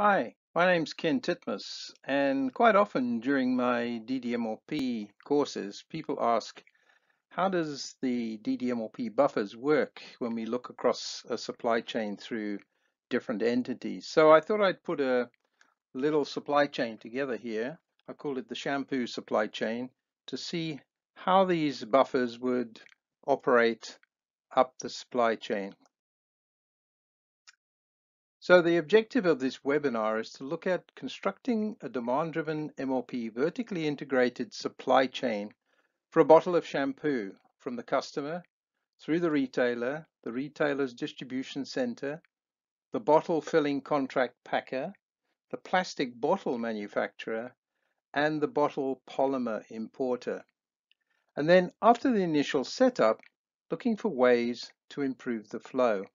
Hi, my name's Ken Titmuss, and quite often during my DDMRP courses, people ask, how does the DDMRP buffers work when we look across a supply chain through different entities? So I thought I'd put a little supply chain together here. I call it the shampoo supply chain to see how these buffers would operate up the supply chain. So the objective of this webinar is to look at constructing a demand-driven MRP vertically integrated supply chain for a bottle of shampoo from the customer through the retailer, the retailer's distribution center, the bottle filling contract packer, the plastic bottle manufacturer, and the bottle polymer importer. And then after the initial setup, looking for ways to improve the flow.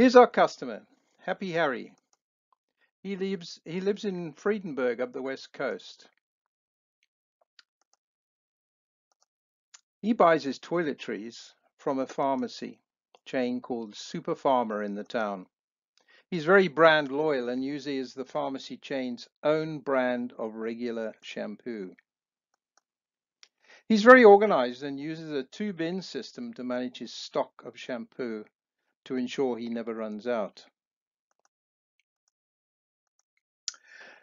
Here's our customer, Happy Harry. He lives, he lives in Vredenburg up the west coast. He buys his toiletries from a pharmacy chain called Super Pharma in the town. He's very brand loyal and uses the pharmacy chain's own brand of regular shampoo. He's very organized and uses a two bin system to manage his stock of shampoo to ensure he never runs out.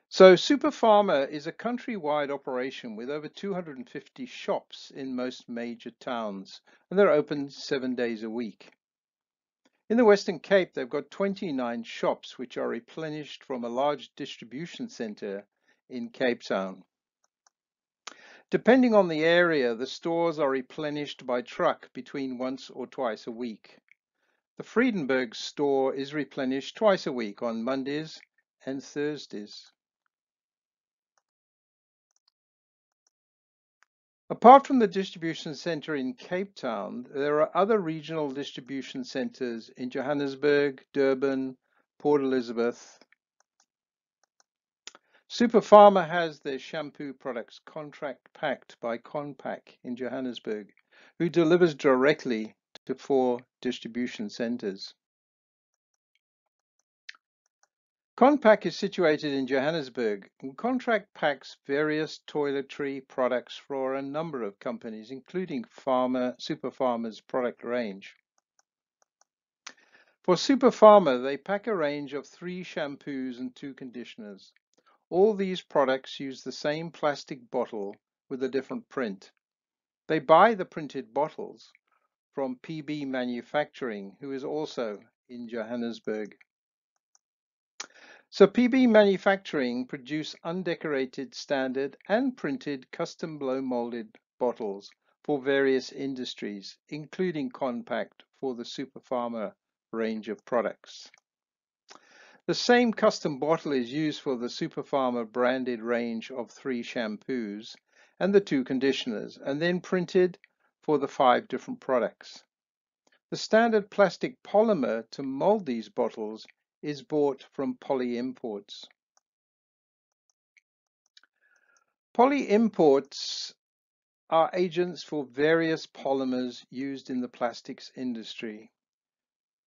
So Super Pharma is a countrywide operation with over 250 shops in most major towns, and they're open seven days a week. In the Western Cape, they've got 29 shops which are replenished from a large distribution center in Cape Town. Depending on the area, the stores are replenished by truck between once or twice a week. The Vredenburg store is replenished twice a week on Mondays and Thursdays. Apart from the distribution center in Cape Town, there are other regional distribution centers in Johannesburg, Durban, Port Elizabeth. Super Pharma has their shampoo products contract packed by Conpack in Johannesburg, who delivers directly to four distribution centers. Conpack is situated in Johannesburg and contract packs various toiletry products for a number of companies, including Pharma, Super Pharma's product range. For Super Pharma, they pack a range of three shampoos and two conditioners. All these products use the same plastic bottle with a different print. They buy the printed bottles from PB Manufacturing, who is also in Johannesburg. So PB Manufacturing produce undecorated, standard and printed custom blow molded bottles for various industries, including Conpack for the Super Pharma range of products. The same custom bottle is used for the Super Pharma branded range of three shampoos and the two conditioners, and then printed for the five different products. The standard plastic polymer to mold these bottles is bought from Poly Imports. Poly Imports are agents for various polymers used in the plastics industry.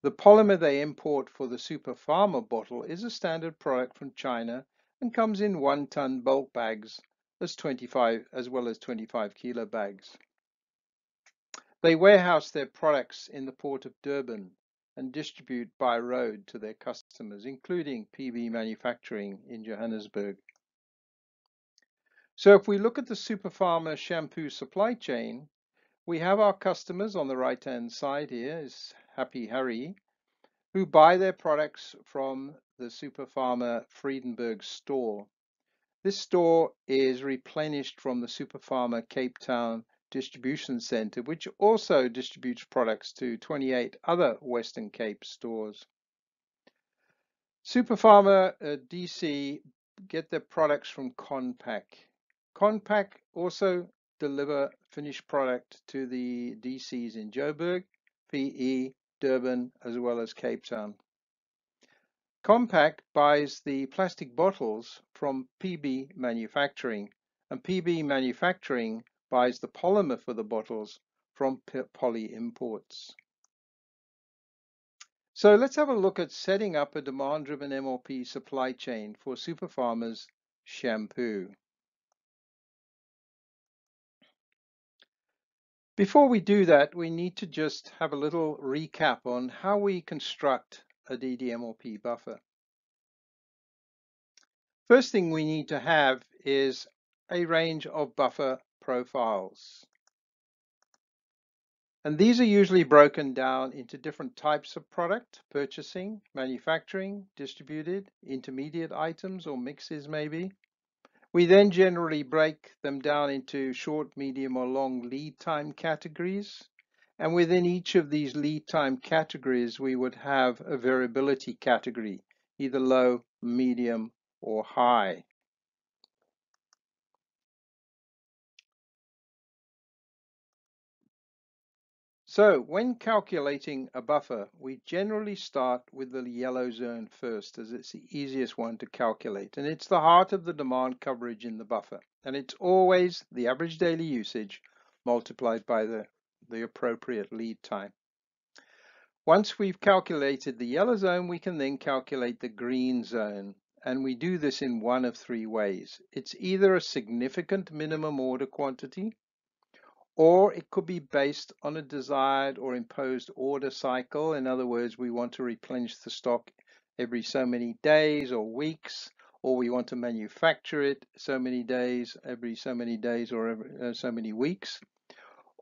The polymer they import for the Super Pharma bottle is a standard product from China and comes in one ton bulk bags as 25 as well as 25 kilo bags. They warehouse their products in the port of Durban and distribute by road to their customers, including PB Manufacturing in Johannesburg. So if we look at the Super Pharma shampoo supply chain, we have our customers on the right-hand side here is Happy Harry, who buy their products from the Super Pharma Vredenburg store. This store is replenished from the Super Pharma Cape Town distribution center, which also distributes products to 28 other Western Cape stores. Super Pharma uh, DC get their products from Conpack. Conpack also deliver finished product to the DCs in Joburg, PE, Durban, as well as Cape Town. Conpack buys the plastic bottles from PB Manufacturing, and PB Manufacturing buys the polymer for the bottles from Poly Imports. So let's have a look at setting up a demand-driven MRP supply chain for Super Pharma's shampoo. Before we do that, we need to just have a little recap on how we construct a DDMRP buffer. First thing we need to have is a range of buffer profiles. And these are usually broken down into different types of product, purchasing, manufacturing, distributed, intermediate items or mixes maybe. We then generally break them down into short, medium or long lead time categories. And within each of these lead time categories, we would have a variability category, either low, medium or high. So when calculating a buffer, we generally start with the yellow zone first as it's the easiest one to calculate. And it's the heart of the demand coverage in the buffer. And it's always the average daily usage multiplied by the, the appropriate lead time. Once we've calculated the yellow zone, we can then calculate the green zone. And we do this in one of three ways. It's either a significant minimum order quantity, or it could be based on a desired or imposed order cycle. In other words, we want to replenish the stock every so many days or weeks, or we want to manufacture it so many days, every so many days or every, uh, so many weeks.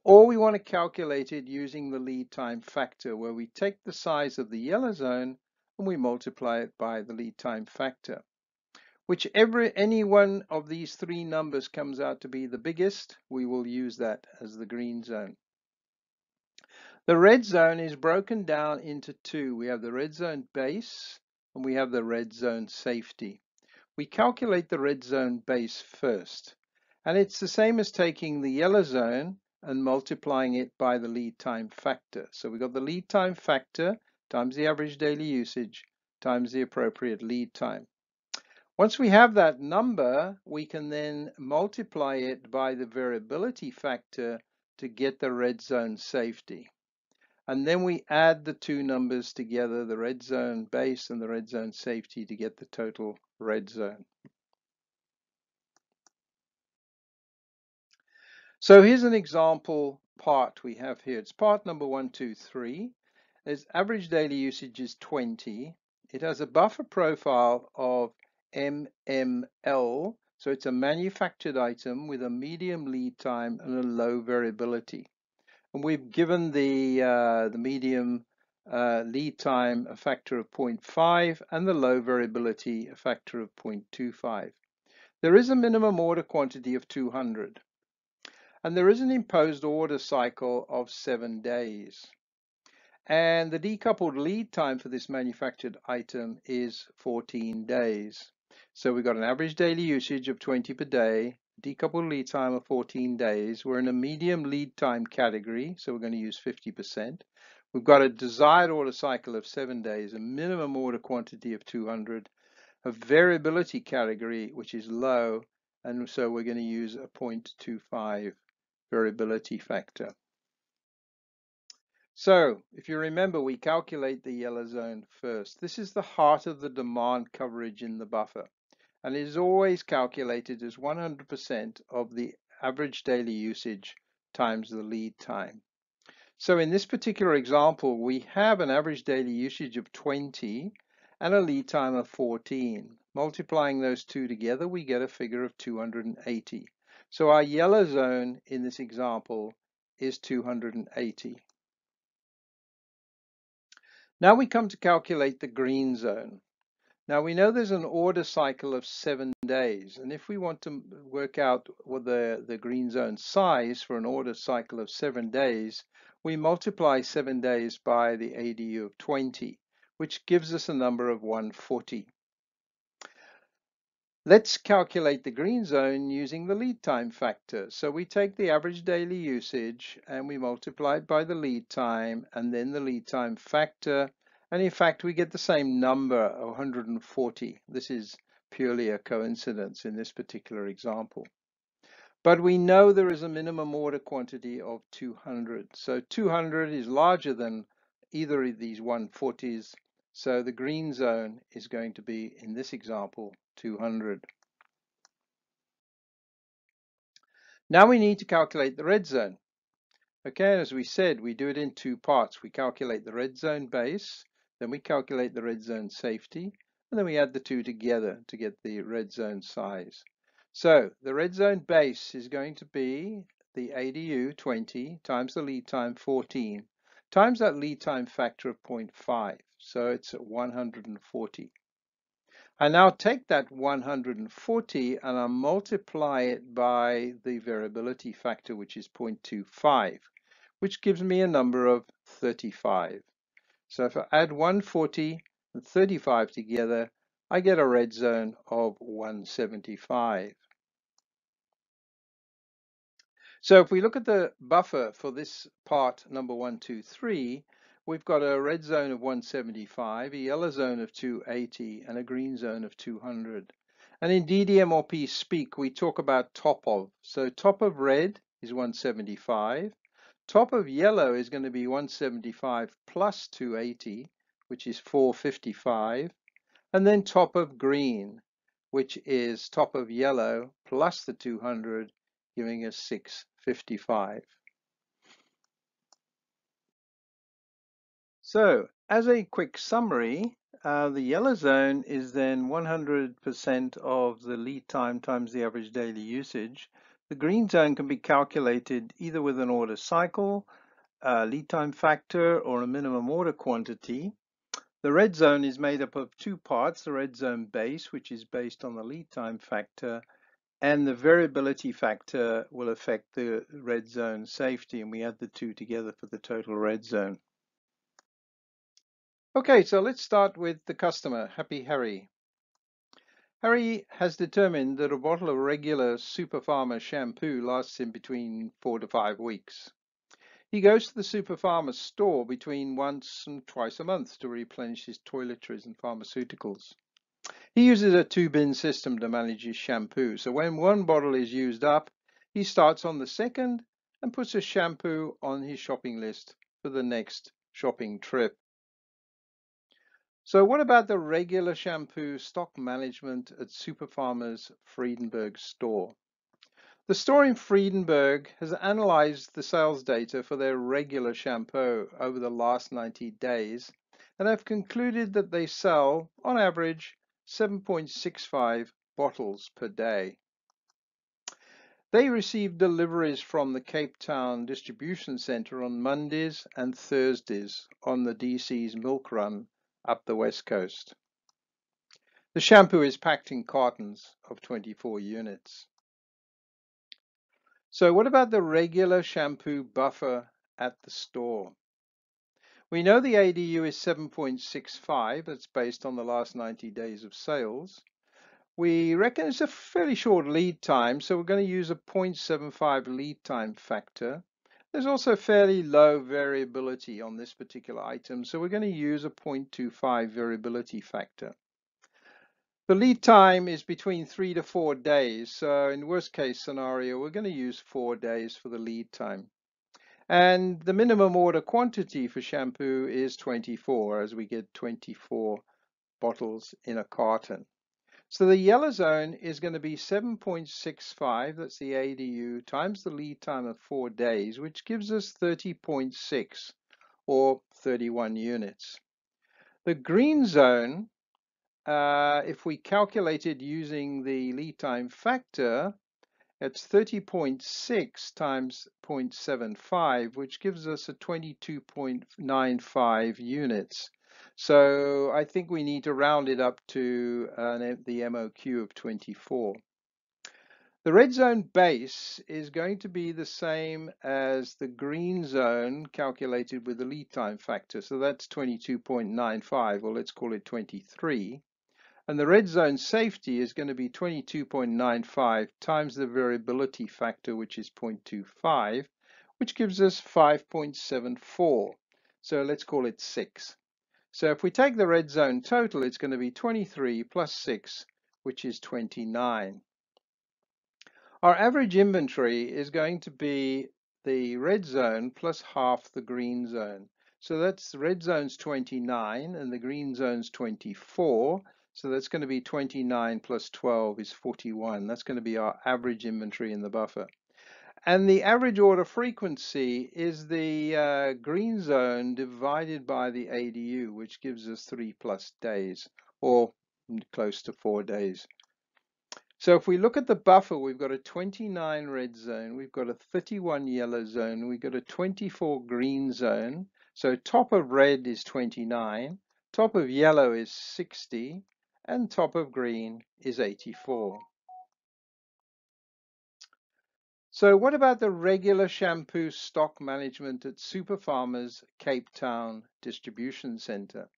Or we want to calculate it using the lead time factor, where we take the size of the yellow zone and we multiply it by the lead time factor. Whichever any one of these three numbers comes out to be the biggest, we will use that as the green zone. The red zone is broken down into two. We have the red zone base and we have the red zone safety. We calculate the red zone base first. And it's the same as taking the yellow zone and multiplying it by the lead time factor. So we've got the lead time factor times the average daily usage times the appropriate lead time. Once we have that number, we can then multiply it by the variability factor to get the red zone safety. And then we add the two numbers together, the red zone base and the red zone safety to get the total red zone. So here's an example part we have here. It's part number one, two, three. Its average daily usage is 20. It has a buffer profile of MML. So it's a manufactured item with a medium lead time and a low variability. And we've given the, uh, the medium uh, lead time a factor of 0.5 and the low variability a factor of 0.25. There is a minimum order quantity of 200 and there is an imposed order cycle of seven days. And the decoupled lead time for this manufactured item is 14 days. So we've got an average daily usage of 20 per day, decoupled lead time of 14 days. We're in a medium lead time category, so we're going to use 50%. We've got a desired order cycle of seven days, a minimum order quantity of 200, a variability category, which is low, and so we're going to use a 0.25 variability factor. So if you remember, we calculate the yellow zone first. This is the heart of the demand coverage in the buffer. And it is always calculated as 100% of the average daily usage times the lead time. So in this particular example, we have an average daily usage of 20 and a lead time of 14. Multiplying those two together, we get a figure of 280. So our yellow zone in this example is 280. Now we come to calculate the green zone. Now we know there's an order cycle of seven days, and if we want to work out what the, the green zone size for an order cycle of seven days, we multiply seven days by the ADU of 20, which gives us a number of 140. Let's calculate the green zone using the lead time factor. So we take the average daily usage and we multiply it by the lead time and then the lead time factor. And in fact, we get the same number of 140. This is purely a coincidence in this particular example. But we know there is a minimum order quantity of 200. So 200 is larger than either of these 140s. So the green zone is going to be, in this example, 200. Now we need to calculate the red zone. Okay, as we said, we do it in two parts. We calculate the red zone base, then we calculate the red zone safety, and then we add the two together to get the red zone size. So the red zone base is going to be the ADU 20 times the lead time 14 times that lead time factor of 0.5. So it's 140. I now take that 140 and I multiply it by the variability factor, which is 0.25, which gives me a number of 35. So if I add 140 and 35 together, I get a red zone of 175. So if we look at the buffer for this part number one, two, three, we've got a red zone of 175, a yellow zone of 280, and a green zone of 200. And in DDMRP speak, we talk about top of. So top of red is 175. Top of yellow is going to be 175 plus 280, which is 455. And then top of green, which is top of yellow plus the 200, giving us 655. So as a quick summary, uh, the yellow zone is then 100% of the lead time times the average daily usage. The green zone can be calculated either with an order cycle, a lead time factor, or a minimum order quantity. The red zone is made up of two parts, the red zone base, which is based on the lead time factor, and the variability factor will affect the red zone safety and we add the two together for the total red zone. Okay, so let's start with the customer, Happy Harry. Harry has determined that a bottle of regular Super Pharma shampoo lasts him between four to five weeks. He goes to the Super Pharma store between once and twice a month to replenish his toiletries and pharmaceuticals. He uses a two-bin system to manage his shampoo. So when one bottle is used up, he starts on the second and puts a shampoo on his shopping list for the next shopping trip. So what about the regular shampoo stock management at Superfarmer's Vredenburg store? The store in Vredenburg has analyzed the sales data for their regular shampoo over the last 90 days and have concluded that they sell, on average, 7.65 bottles per day. They receive deliveries from the Cape Town Distribution Center on Mondays and Thursdays on the DC's milk run up the west coast. The shampoo is packed in cartons of 24 units. So what about the regular shampoo buffer at the store? We know the ADU is 7.65. That's based on the last 90 days of sales. We reckon it's a fairly short lead time, so we're going to use a 0.75 lead time factor. There's also fairly low variability on this particular item, so we're going to use a 0.25 variability factor. The lead time is between three to four days, so in worst case scenario, we're going to use four days for the lead time. And the minimum order quantity for shampoo is 24 as we get 24 bottles in a carton. So the yellow zone is going to be 7.65, that's the ADU, times the lead time of four days, which gives us 30.6 or 31 units. The green zone, uh, if we calculated using the lead time factor, it's 30.6 times 0.75, which gives us a 22.95 units. So I think we need to round it up to uh, the MOQ of 24. The red zone base is going to be the same as the green zone calculated with the lead time factor. So that's 22.95, or let's call it 23. And the red zone safety is going to be 22.95 times the variability factor, which is 0.25, which gives us 5.74. So let's call it 6. So if we take the red zone total, it's going to be 23 plus 6, which is 29. Our average inventory is going to be the red zone plus half the green zone. So that's the red zone's 29 and the green zone's 24. So that's going to be 29 plus 12 is 41. That's going to be our average inventory in the buffer. And the average order frequency is the uh, green zone divided by the ADU, which gives us three plus days or close to four days. So if we look at the buffer, we've got a 29 red zone, we've got a 31 yellow zone, we've got a 24 green zone. So top of red is 29, top of yellow is 60, and top of green is 84. So what about the regular shampoo stock management at Super Pharma's Cape Town Distribution Centre?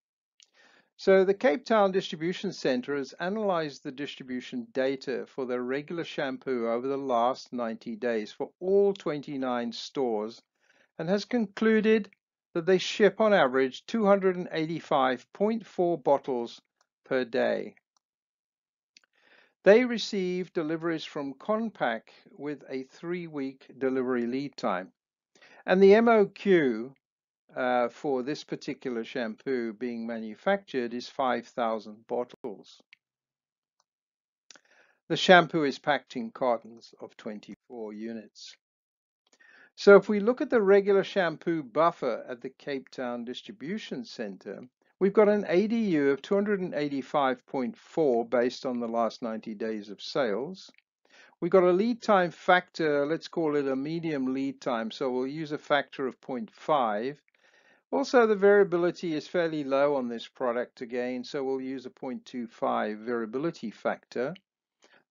So the Cape Town Distribution Centre has analysed the distribution data for the regular shampoo over the last 90 days for all 29 stores and has concluded that they ship on average 285.4 bottles per day. They receive deliveries from Conpack with a three-week delivery lead time. And the MOQ uh, for this particular shampoo being manufactured is 5,000 bottles. The shampoo is packed in cartons of 24 units. So if we look at the regular shampoo buffer at the Cape Town Distribution Centre, We've got an ADU of 285.4 based on the last 90 days of sales. We've got a lead time factor, let's call it a medium lead time, so we'll use a factor of 0.5. Also, the variability is fairly low on this product again, so we'll use a 0.25 variability factor.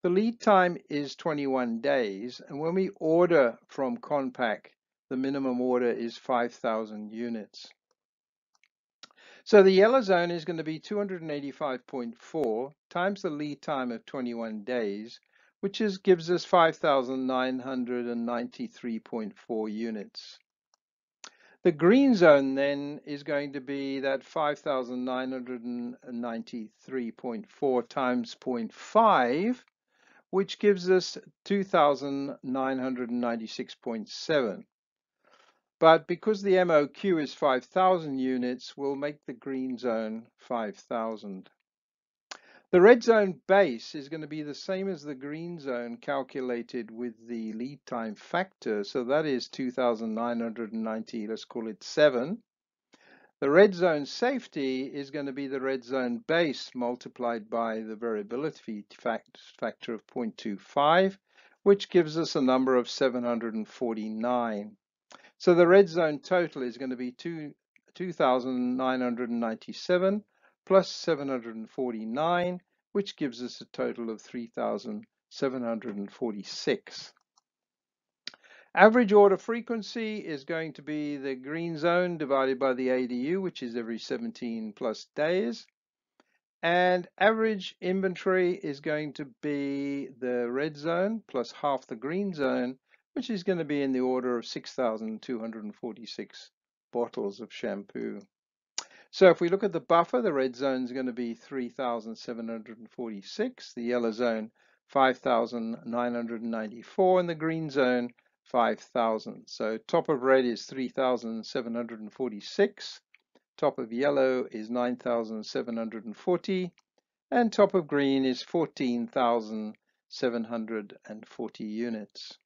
The lead time is 21 days, and when we order from Conpack, the minimum order is 5,000 units. So the yellow zone is going to be 285.4 times the lead time of 21 days, which is, gives us 5,993.4 units. The green zone then is going to be that 5,993.4 times 0.5, which gives us 2,996.7. But because the MOQ is 5,000 units, we'll make the green zone 5,000. The red zone base is going to be the same as the green zone calculated with the lead time factor. So that is 2,990, let's call it 7. The red zone safety is going to be the red zone base multiplied by the variability factor of 0.25, which gives us a number of 749. So the red zone total is going to be 2, 2,997 plus 749, which gives us a total of 3,746. Average order frequency is going to be the green zone divided by the ADU, which is every 17 plus days. And average inventory is going to be the red zone plus half the green zone, which is going to be in the order of 6,246 bottles of shampoo. So if we look at the buffer, the red zone is going to be 3,746, the yellow zone 5,994, and the green zone 5,000. So top of red is 3,746, top of yellow is 9,740, and top of green is 14,740 units.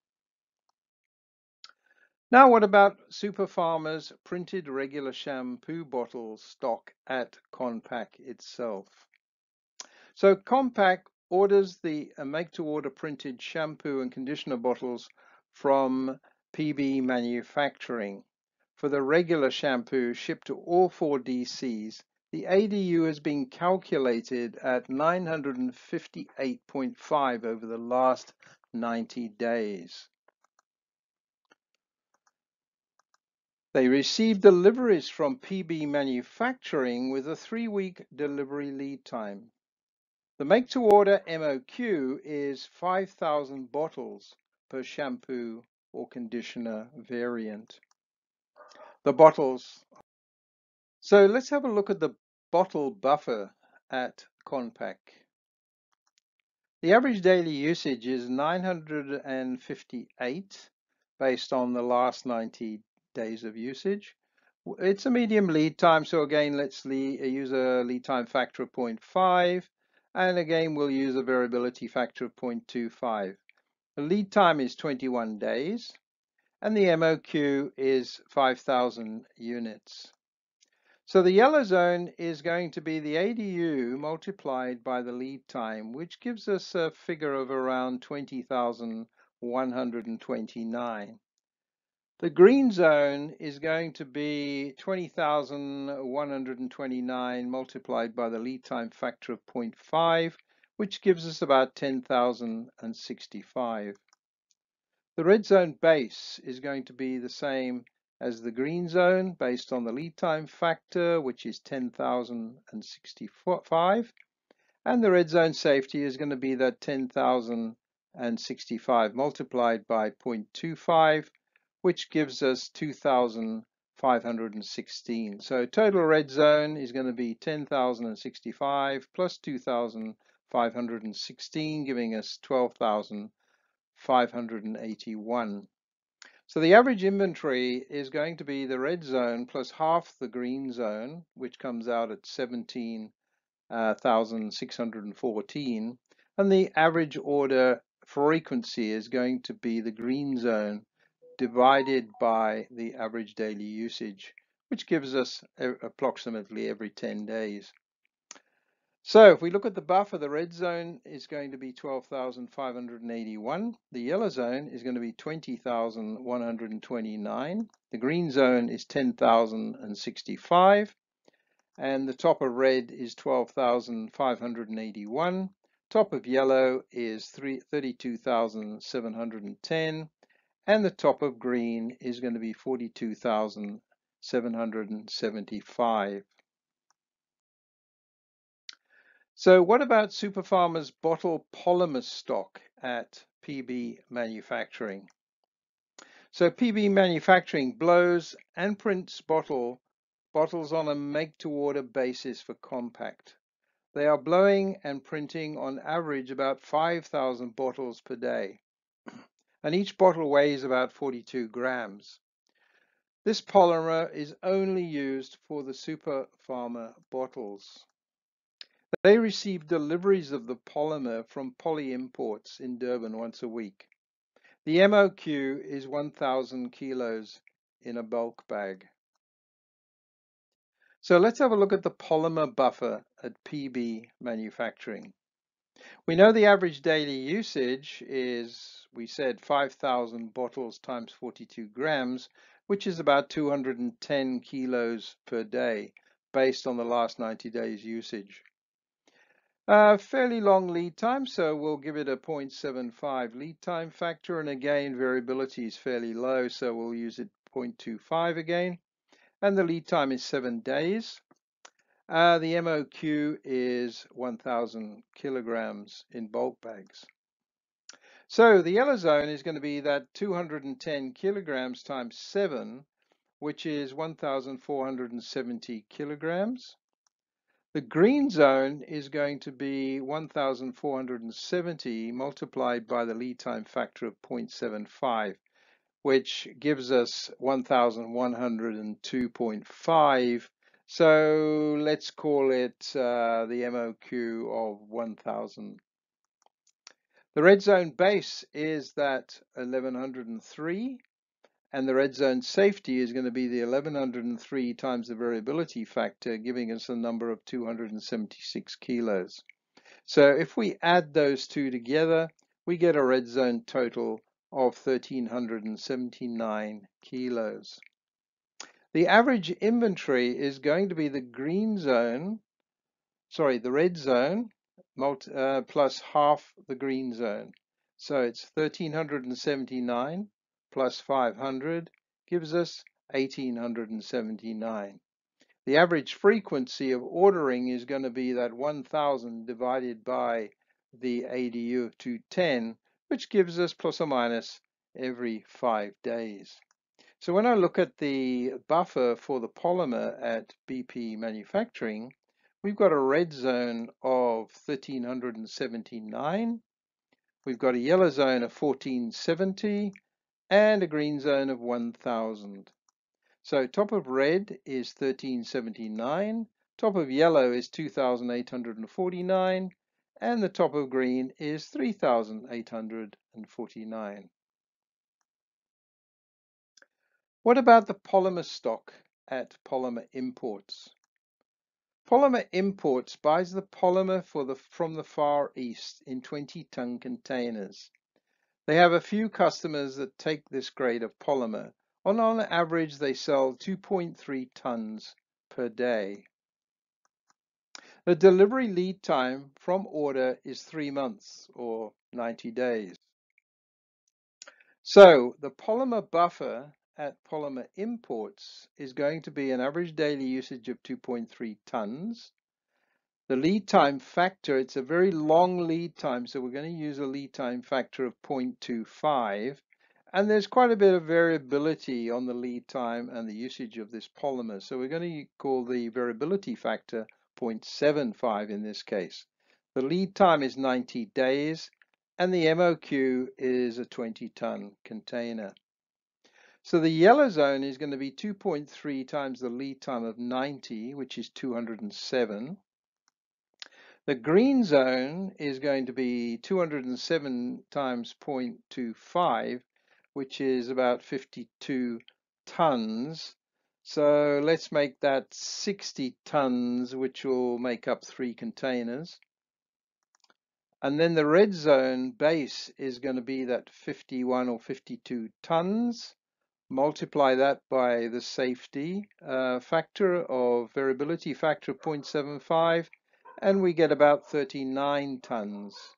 Now what about Super Pharma's printed regular shampoo bottle stock at Conpack itself? So Conpack orders the uh, make-to-order printed shampoo and conditioner bottles from PB Manufacturing. For the regular shampoo shipped to all four DCs, the ADU has been calculated at 958.5 over the last 90 days. They received deliveries from PB Manufacturing with a three-week delivery lead time. The make-to-order MOQ is 5,000 bottles per shampoo or conditioner variant. The bottles. So let's have a look at the bottle buffer at Conpack. The average daily usage is 958 based on the last 90 days of usage. It's a medium lead time, so again, let's uh, use a lead time factor of 0.5, and again, we'll use a variability factor of 0.25. The lead time is 21 days, and the MOQ is 5,000 units. So the yellow zone is going to be the ADU multiplied by the lead time, which gives us a figure of around 20,129. The green zone is going to be 20,129 multiplied by the lead time factor of 0.5, which gives us about 10,065. The red zone base is going to be the same as the green zone based on the lead time factor, which is 10,065. And the red zone safety is going to be that 10,065 multiplied by 0.25, which gives us 2,516. So total red zone is going to be 10,065 plus 2,516, giving us 12,581. So the average inventory is going to be the red zone plus half the green zone, which comes out at 17,614. Uh, and the average order frequency is going to be the green zone divided by the average daily usage, which gives us approximately every 10 days. So if we look at the buffer, the red zone is going to be 12,581. The yellow zone is going to be 20,129. The green zone is 10,065. And the top of red is 12,581. Top of yellow is 32,710. And the top of green is going to be 42,775. So what about Superpharma's bottle polymer stock at PB Manufacturing? So PB Manufacturing blows and prints bottle bottles on a make-to-order basis for Conpack. They are blowing and printing on average about 5,000 bottles per day. And each bottle weighs about 42 grams. This polymer is only used for the Super Pharma bottles. They receive deliveries of the polymer from Poly Imports in Durban once a week. The MOQ is 1,000 kilos in a bulk bag. So let's have a look at the polymer buffer at PB manufacturing. We know the average daily usage is, we said, 5,000 bottles times 42 grams, which is about 210 kilos per day, based on the last 90 days usage. Uh, fairly long lead time, so we'll give it a 0.75 lead time factor. And again, variability is fairly low, so we'll use it 0.25 again. And the lead time is seven days. Uh, the MOQ is 1,000 kilograms in bulk bags. So the yellow zone is going to be that 210 kilograms times 7, which is 1,470 kilograms. The green zone is going to be 1,470 multiplied by the lead time factor of 0.75, which gives us 1,102.5. So let's call it uh, the MOQ of 1,000. The red zone base is that 1103 and the red zone safety is going to be the 1103 times the variability factor, giving us a number of 276 kilos. So if we add those two together, we get a red zone total of 1379 kilos. The average inventory is going to be the green zone, sorry, the red zone uh, plus half the green zone. So it's 1379 plus 500 gives us 1879. The average frequency of ordering is going to be that 1000 divided by the ADU of 210, which gives us plus or minus every five days. So when I look at the buffer for the polymer at BP manufacturing, we've got a red zone of 1379, we've got a yellow zone of 1470, and a green zone of 1000. So top of red is 1379, top of yellow is 2849, and the top of green is 3849. What about the polymer stock at Polymer Imports? Polymer Imports buys the polymer the, from the Far East in 20 ton containers. They have a few customers that take this grade of polymer. On, on average, they sell 2.3 tons per day. The delivery lead time from order is three months or 90 days. So the polymer buffer at polymer imports is going to be an average daily usage of 2.3 tons. The lead time factor, it's a very long lead time, so we're going to use a lead time factor of 0.25. And there's quite a bit of variability on the lead time and the usage of this polymer. So we're going to call the variability factor 0.75 in this case. The lead time is 90 days and the MOQ is a 20 ton container. So the yellow zone is going to be 2.3 times the lead time of 90, which is 207. The green zone is going to be 207 times 0.25, which is about 52 tons. So let's make that 60 tons, which will make up three containers. And then the red zone base is going to be that 51 or 52 tons multiply that by the safety uh, factor of variability factor of 0.75 and we get about 39 tons.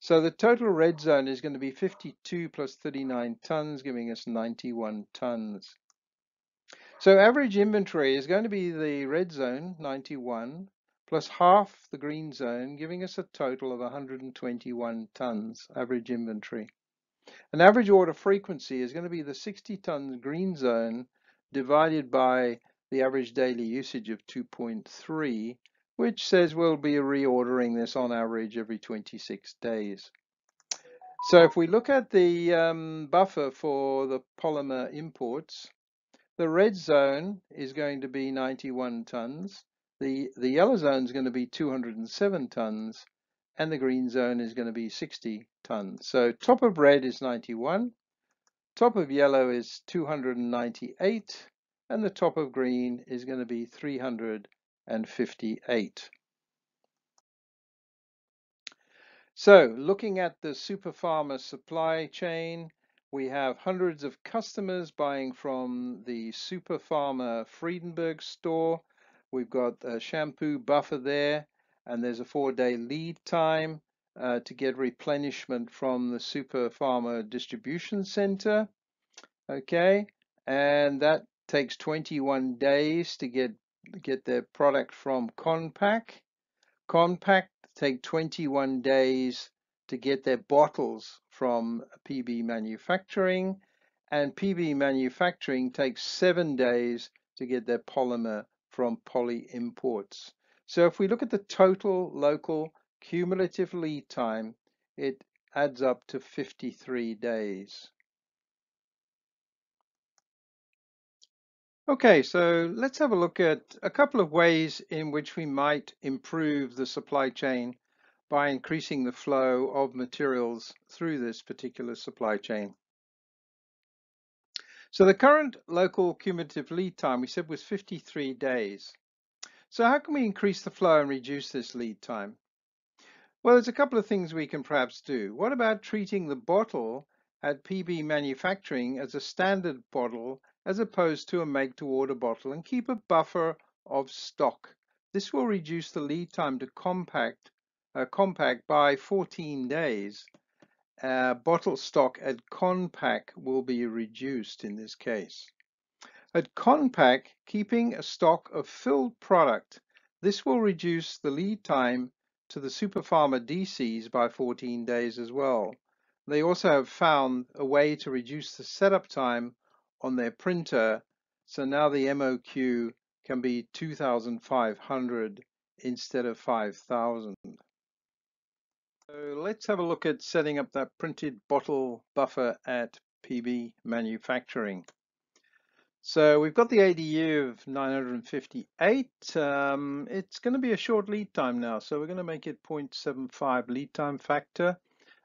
So the total red zone is going to be 52 plus 39 tons giving us 91 tons. So average inventory is going to be the red zone 91 plus half the green zone giving us a total of 121 tons average inventory. An average order frequency is going to be the 60 tons green zone divided by the average daily usage of 2.3, which says we'll be reordering this on average every 26 days. So if we look at the um, buffer for the polymer imports, the red zone is going to be 91 tons, the, the yellow zone is going to be 207 tons, and the green zone is going to be 60 tons. So top of red is 91, top of yellow is 298, and the top of green is going to be 358. So looking at the Super Pharma supply chain, we have hundreds of customers buying from the Super Pharma Vredenburg store. We've got a shampoo buffer there and there's a four day lead time uh, to get replenishment from the Super Pharma distribution center okay? And that takes 21 days to get get their product from Conpack Conpack take 21 days to get their bottles from PB manufacturing and PB manufacturing takes seven days to get their polymer from poly imports so if we look at the total local cumulative lead time, it adds up to 53 days. Okay, so let's have a look at a couple of ways in which we might improve the supply chain by increasing the flow of materials through this particular supply chain. So the current local cumulative lead time we said was 53 days. So how can we increase the flow and reduce this lead time? Well, there's a couple of things we can perhaps do. What about treating the bottle at PB manufacturing as a standard bottle as opposed to a make-to-order bottle and keep a buffer of stock? This will reduce the lead time to compact, uh, Conpack by 14 days. Uh, bottle stock at Conpack will be reduced in this case. At Conpack, keeping a stock of filled product, this will reduce the lead time to the Super Pharma DCs by 14 days as well. They also have found a way to reduce the setup time on their printer, so now the MOQ can be 2,500 instead of 5,000. So let's have a look at setting up that printed bottle buffer at PB manufacturing. So we've got the ADU of 958. Um, it's going to be a short lead time now, so we're going to make it 0.75 lead time factor.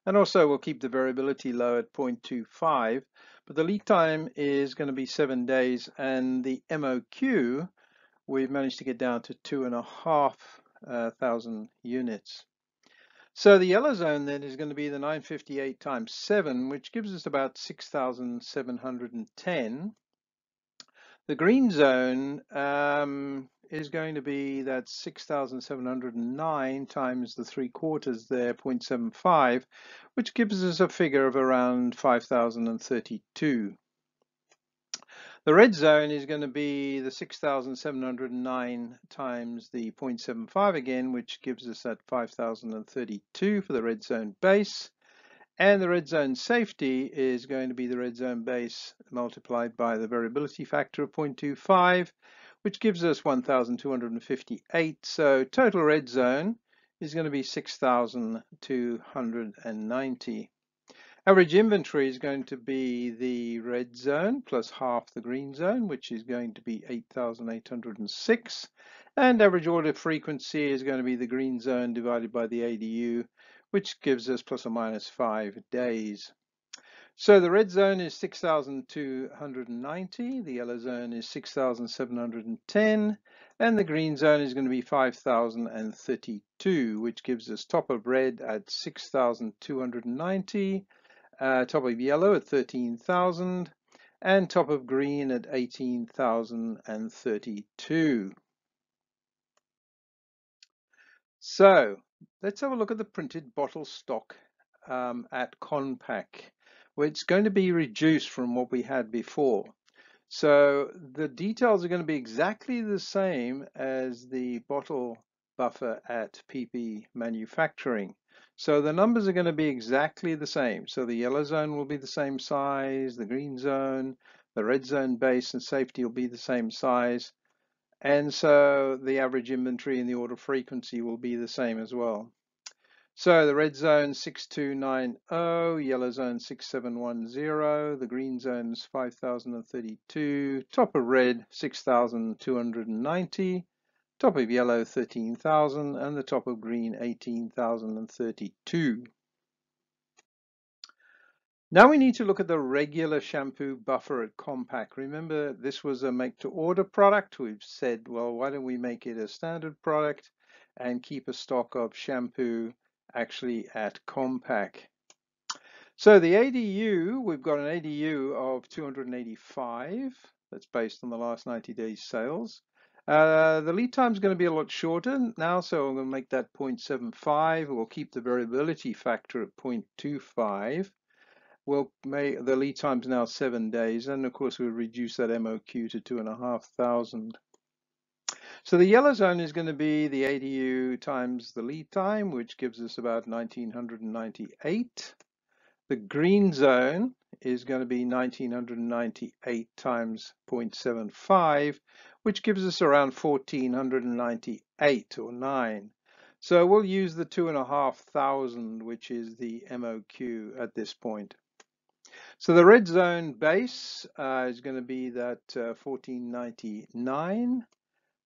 And also we'll keep the variability low at 0.25, but the lead time is going to be seven days and the MOQ, we've managed to get down to two and a half uh, thousand units. So the yellow zone then is going to be the 958 times 7, which gives us about 6,710. The green zone um, is going to be that 6,709 times the three quarters there, 0.75, which gives us a figure of around 5,032. The red zone is going to be the 6,709 times the 0.75 again, which gives us that 5,032 for the red zone base. And the red zone safety is going to be the red zone base multiplied by the variability factor of 0.25, which gives us 1,258. So total red zone is going to be 6,290. Average inventory is going to be the red zone plus half the green zone, which is going to be 8,806. And average order frequency is going to be the green zone divided by the ADU, which gives us plus or minus five days. So the red zone is 6,290, the yellow zone is 6,710, and the green zone is going to be 5,032, which gives us top of red at 6,290, uh, top of yellow at 13,000, and top of green at 18,032. So let's have a look at the printed bottle stock um, at Conpack. Well, it's going to be reduced from what we had before. So the details are going to be exactly the same as the bottle buffer at PP Manufacturing. So the numbers are going to be exactly the same. So the yellow zone will be the same size, the green zone, the red zone base and safety will be the same size. And so the average inventory and the order frequency will be the same as well. So the red zone 6290, yellow zone 6710, the green zone is 5032, top of red 6290, top of yellow 13,000 and the top of green 18,032. Now we need to look at the regular shampoo buffer at Conpack. Remember, this was a make to order product. We've said, well, why don't we make it a standard product and keep a stock of shampoo actually at Conpack. So the ADU, we've got an ADU of 285. That's based on the last 90 days sales. Uh, the lead time is going to be a lot shorter now, so I'm going to make that 0.75. We'll keep the variability factor at 0.25 we'll make the lead time's now seven days, and of course we'll reduce that MOQ to two and a half thousand. So the yellow zone is going to be the ADU times the lead time, which gives us about 1998. The green zone is going to be 1998 times 0.75, which gives us around 1498 or 9. So we'll use the two and a half thousand, which is the MOQ at this point. So the red zone base uh, is going to be that uh, 1499.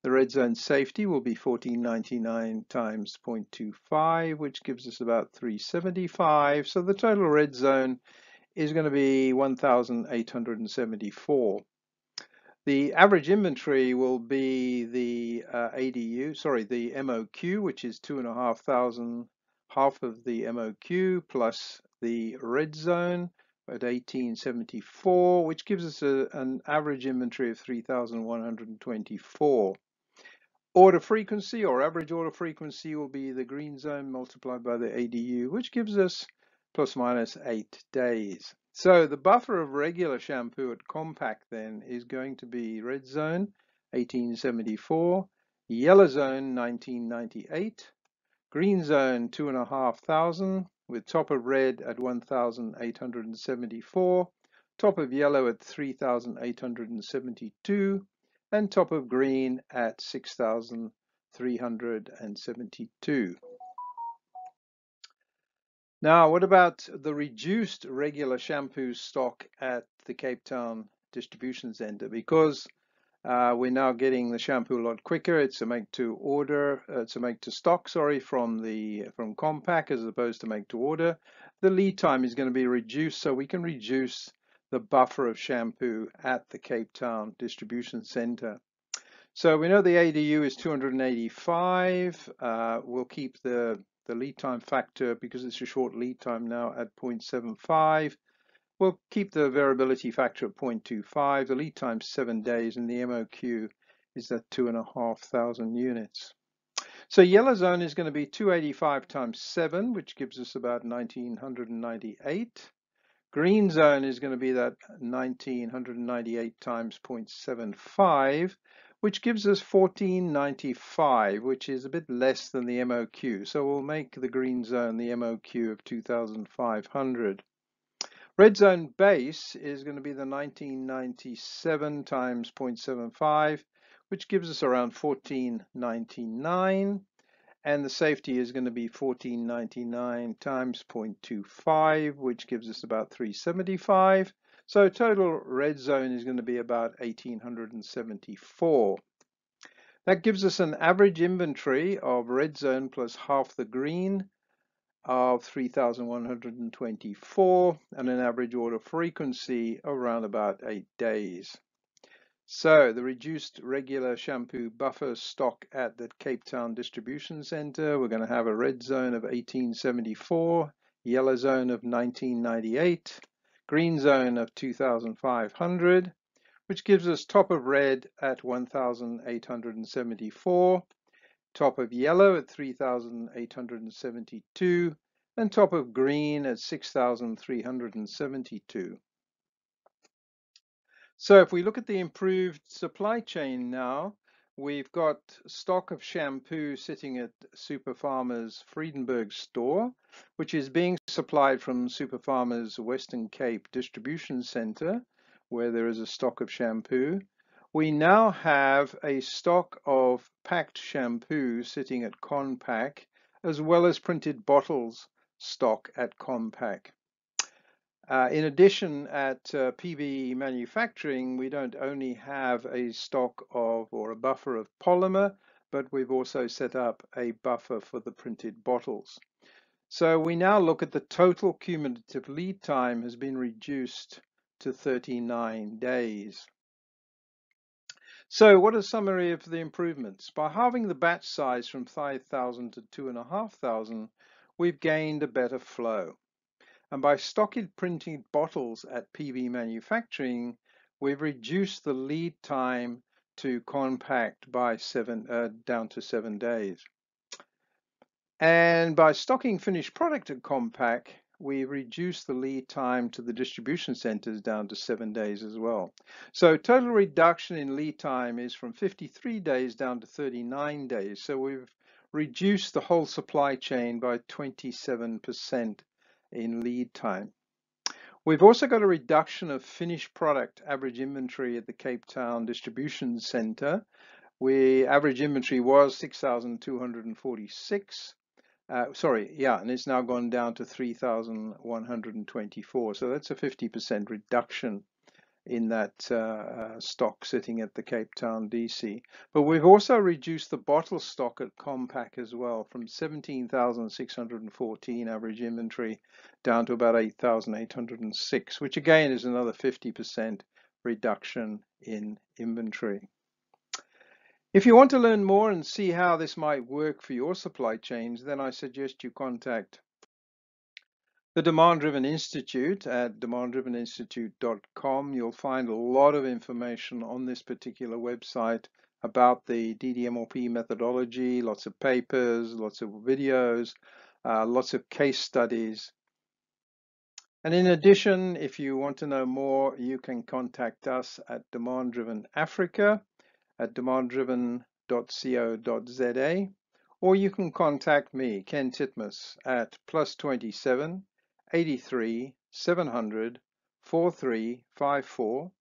The red zone safety will be 1499 times 0.25, which gives us about 375. So the total red zone is going to be 1,874. The average inventory will be the uh, ADU, sorry, the MOQ, which is two and a half thousand, half of the MOQ plus the red zone, at 1874, which gives us a, an average inventory of 3,124. Order frequency or average order frequency will be the green zone multiplied by the ADU, which gives us plus minus eight days. So the buffer of regular shampoo at Conpack then is going to be red zone 1874, yellow zone 1998, green zone two and a half thousand, with top of red at 1,874, top of yellow at 3,872, and top of green at 6,372. Now, what about the reduced regular shampoo stock at the Cape Town distribution center because uh, we're now getting the shampoo a lot quicker. It's a make to order, uh, it's a make to stock, sorry, from the from Conpack as opposed to make to order. The lead time is going to be reduced, so we can reduce the buffer of shampoo at the Cape Town distribution center. So we know the ADU is 285. Uh, we'll keep the the lead time factor because it's a short lead time now at 0.75 We'll keep the variability factor at 0.25. The lead time seven days and the MOQ is at two and a half thousand units. So yellow zone is going to be 285 times 7, which gives us about 1998. Green zone is going to be that 1998 times 0.75, which gives us 1495, which is a bit less than the MOQ. So we'll make the green zone the MOQ of 2500. Red zone base is going to be the 1997 times 0.75, which gives us around 1499. And the safety is going to be 1499 times 0.25, which gives us about 375. So total red zone is going to be about 1874. That gives us an average inventory of red zone plus half the green of 3,124 and an average order frequency of around about eight days. So the reduced regular shampoo buffer stock at the Cape Town distribution center, we're going to have a red zone of 1874, yellow zone of 1998, green zone of 2500, which gives us top of red at 1874, top of yellow at 3,872, and top of green at 6,372. So if we look at the improved supply chain now, we've got stock of shampoo sitting at Super Pharma's Vredenburg store, which is being supplied from Super Pharma's Western Cape distribution center, where there is a stock of shampoo we now have a stock of packed shampoo sitting at Conpack, as well as printed bottles stock at Conpack. Uh, in addition, at uh, PB Manufacturing, we don't only have a stock of or a buffer of polymer, but we've also set up a buffer for the printed bottles. So we now look at the total cumulative lead time has been reduced to 39 days. So what a summary of the improvements. By halving the batch size from 5,000 to 2,500, we've gained a better flow. And by stocking printing bottles at PB manufacturing, we've reduced the lead time to Conpack by seven uh, down to seven days. And by stocking finished product at Conpack, we reduced the lead time to the distribution centers down to seven days as well. So total reduction in lead time is from 53 days down to 39 days. So we've reduced the whole supply chain by 27% in lead time. We've also got a reduction of finished product average inventory at the Cape Town distribution center. We average inventory was 6,246 uh, sorry, yeah, and it's now gone down to 3,124. So that's a 50% reduction in that uh, uh, stock sitting at the Cape Town DC. But we've also reduced the bottle stock at Conpack as well from 17,614 average inventory down to about 8,806, which again is another 50% reduction in inventory. If you want to learn more and see how this might work for your supply chains, then I suggest you contact the Demand Driven Institute at demanddriveninstitute.com. You'll find a lot of information on this particular website about the DDMRP methodology, lots of papers, lots of videos, uh, lots of case studies. And in addition, if you want to know more, you can contact us at Demand Driven Africa at demanddriven.co.za or you can contact me, Ken Titmuss, at plus 27 83 700 4354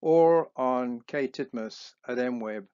or on ktitmus at mweb.co.za.